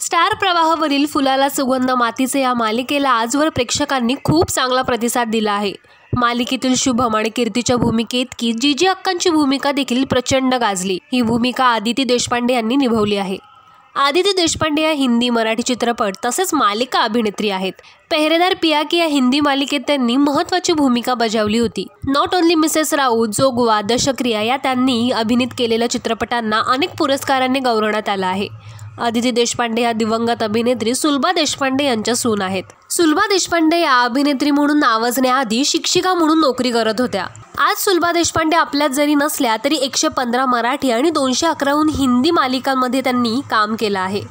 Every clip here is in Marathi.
स्टार प्रवाहावरील फुलाला सुगंध मातीचे या मालिकेला आजवर प्रेक्षकांनी खूप चांगला प्रतिसाद दिला आहे. मालिकेतील शुभम आणि कीर्तीच्या भूमिकेत की जीजी अक्कांची भूमिका देखील प्रचंड गाजली. ही भूमिका आदिती देशपांडे यांनी निभावली आहे. आदिती देशपांडे या हिंदी मराठी चित्रपट तसेच मालिका अभिनेत्री आहेत. पेहरेदार पियाकी या हिंदी मालिकेत त्यांनी महत्त्वाची भूमिका बजावली होती. Not only Mrs Raut Jogwa Dashakriya या त्यांनी अभिनीत केलेल्या चित्रपटांना अनेक पुरस्कारांनी गौरवण्यात आलं आहे. आदिती देशपांडे या दिवंगत अभिनेत्री सुलभा देशपांडे यांच्या सून आहेत. सुलभा देशपांडे या अभिनेत्री म्हणून नावाजण्याआधी शिक्षिका म्हणून नोकरी करत होत्या. आज सुलभा देशपांडे आपल्यात जरी नसल्या तरी एकशे पंधरा मराठी आणि दोनशे अकराहून हिंदी मालिकांमध्ये त्यांनी काम केलं आहे.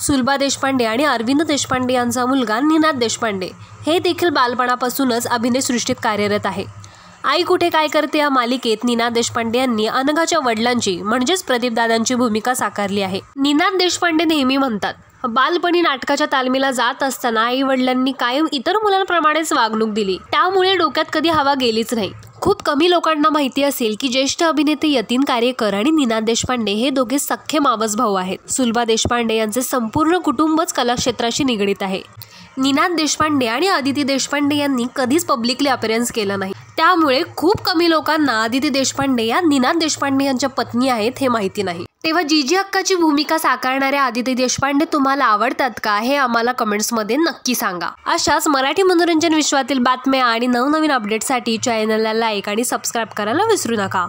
सुलभा देशपांडे आणि अरविंद देशपांडे यांचा मुलगा निनाद देशपांडे हे देखील बालपणापासूनच अभिनयसृष्टीत कार्यरत आहे. आई कुठे काय करते या मालिकेत? निनाद देशपांडे यांनी अनघाच्या वडिलांची म्हणजेच प्रदीपदादांची भूमिका साकारली आहे. निनाद देशपांडे नेहमी म्हणतात बालपणी नाटकाच्या तालमीला जात असताना आई वडिलांनी कायम इतर मुलांप्रमाणेच वागणूक दिली. त्यामुळे डोक्यात कधी हवा गेलीच नाही. खूप कमी लोकांना माहिती असेल की ज्येष्ठ अभिनेते यतीन कार्यकर आणि निनाद देशपांडे हे दोघे सख्खे मावस भाऊ आहेत. सुलभा देशपांडे यांचे संपूर्ण कुटुंबच कलाक्षेत्राशी निगडीत आहे. निनाद देशपांडे आणि आदिती देशपांडे यांनी कधीच पब्लिकली अपिअरन्स केलं नाही. त्यामुळे खूप कमी लोकांना आदिती देशपांडे या निनाद देशपांडे यांच्या पत्नी आहेत हे माहिती नाही. तेव्हा जीजी अक्काची भूमिका साकारणाऱ्या आदिती देशपांडे तुम्हाला आवडतात का? हे आम्हाला कमेंट्समध्ये नक्की सांगा. अशाच मराठी मनोरंजन विश्वातील बातम्या आणि नवनवीन अपडेटसाठी चॅनलला लाईक आणि सबस्क्राईब करायला विसरू नका.